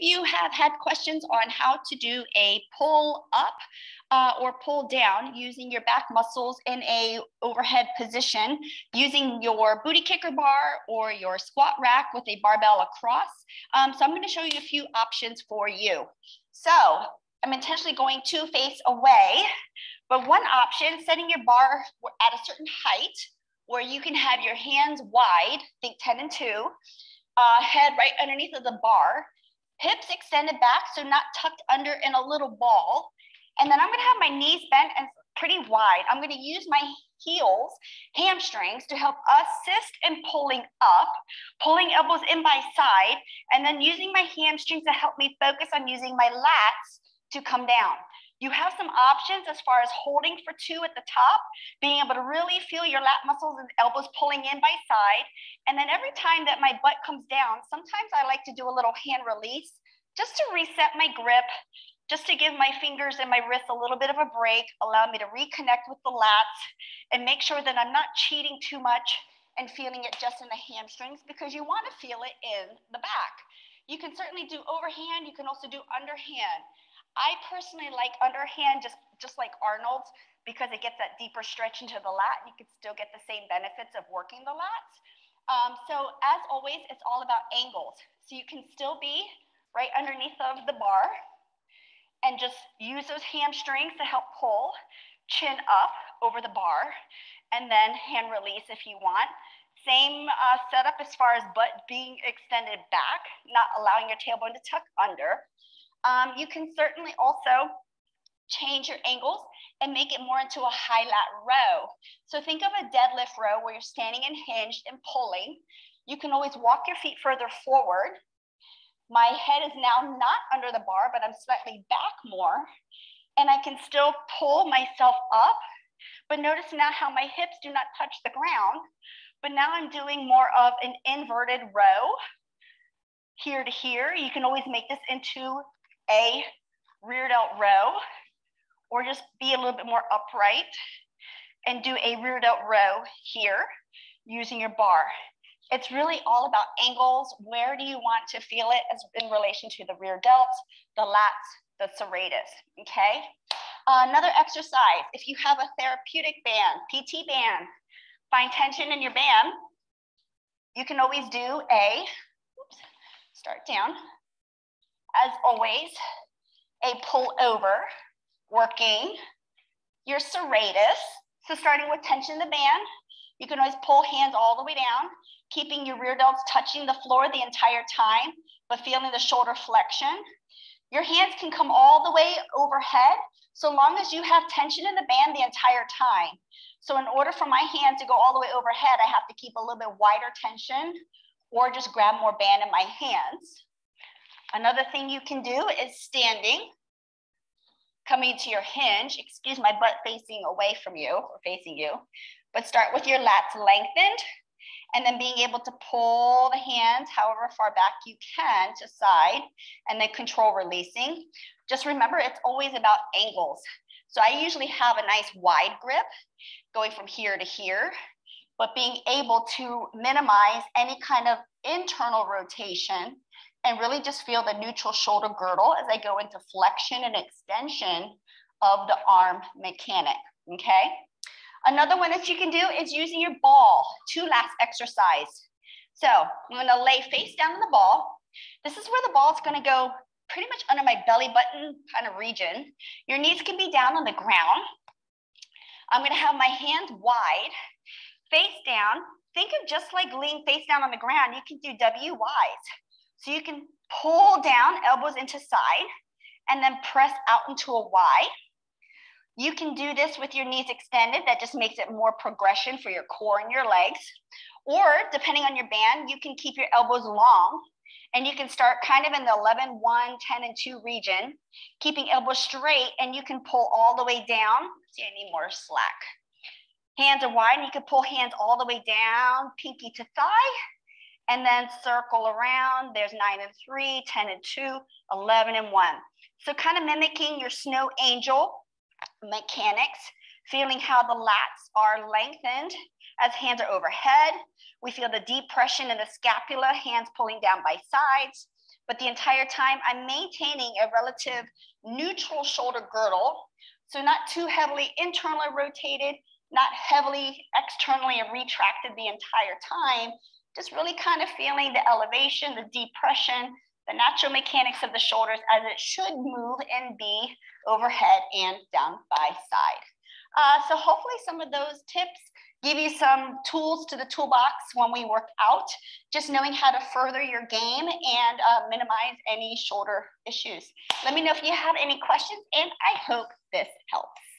you have had questions on how to do a pull up uh, or pull down using your back muscles in a overhead position using your booty kicker bar or your squat rack with a barbell across. Um, so I'm going to show you a few options for you. So I'm intentionally going to face away, but one option, setting your bar at a certain height where you can have your hands wide, think 10 and 2, uh, head right underneath of the bar, hips extended back, so not tucked under in a little ball, and then I'm gonna have my knees bent and pretty wide. I'm gonna use my heels, hamstrings to help assist in pulling up, pulling elbows in by side, and then using my hamstrings to help me focus on using my lats to come down. You have some options as far as holding for two at the top, being able to really feel your lat muscles and elbows pulling in by side. And then every time that my butt comes down, sometimes I like to do a little hand release just to reset my grip, just to give my fingers and my wrists a little bit of a break, allow me to reconnect with the lats and make sure that I'm not cheating too much and feeling it just in the hamstrings because you want to feel it in the back. You can certainly do overhand, you can also do underhand. I personally like underhand just, just like Arnold's because it gets that deeper stretch into the lat and you can still get the same benefits of working the lats. Um, so as always, it's all about angles. So you can still be right underneath of the bar and just use those hamstrings to help pull, chin up over the bar, and then hand release if you want. Same uh, setup as far as butt being extended back, not allowing your tailbone to tuck under. Um, you can certainly also change your angles and make it more into a high lat row. So think of a deadlift row where you're standing and hinged and pulling. You can always walk your feet further forward my head is now not under the bar, but I'm slightly back more. And I can still pull myself up. But notice now how my hips do not touch the ground. But now I'm doing more of an inverted row here to here. You can always make this into a rear delt row or just be a little bit more upright and do a rear delt row here using your bar. It's really all about angles. Where do you want to feel it as in relation to the rear delts, the lats, the serratus, okay? Uh, another exercise, if you have a therapeutic band, PT band, find tension in your band, you can always do a, oops, start down, as always, a pull over, working your serratus. So starting with tension in the band, you can always pull hands all the way down keeping your rear delts touching the floor the entire time, but feeling the shoulder flexion. Your hands can come all the way overhead so long as you have tension in the band the entire time. So in order for my hands to go all the way overhead, I have to keep a little bit wider tension or just grab more band in my hands. Another thing you can do is standing, coming to your hinge, excuse my butt facing away from you or facing you, but start with your lats lengthened and then being able to pull the hands however far back you can to side and then control releasing. Just remember, it's always about angles. So I usually have a nice wide grip going from here to here, but being able to minimize any kind of internal rotation and really just feel the neutral shoulder girdle as I go into flexion and extension of the arm mechanic, okay? Another one that you can do is using your ball, two last exercise. So I'm gonna lay face down on the ball. This is where the ball is gonna go pretty much under my belly button kind of region. Your knees can be down on the ground. I'm gonna have my hands wide, face down. Think of just like laying face down on the ground, you can do WYs. So you can pull down, elbows into side, and then press out into a Y. You can do this with your knees extended. That just makes it more progression for your core and your legs. Or depending on your band, you can keep your elbows long and you can start kind of in the 11, 1, 10, and 2 region, keeping elbows straight, and you can pull all the way down. See, I need more slack. Hands are wide, and you can pull hands all the way down, pinky to thigh, and then circle around. There's 9 and 3, 10 and 2, 11 and 1. So kind of mimicking your snow angel mechanics, feeling how the lats are lengthened as hands are overhead. We feel the depression in the scapula, hands pulling down by sides, but the entire time I'm maintaining a relative neutral shoulder girdle. So not too heavily internally rotated, not heavily externally retracted the entire time, just really kind of feeling the elevation, the depression, the natural mechanics of the shoulders as it should move and be overhead and down by side. Uh, so hopefully some of those tips give you some tools to the toolbox when we work out, just knowing how to further your game and uh, minimize any shoulder issues. Let me know if you have any questions and I hope this helps.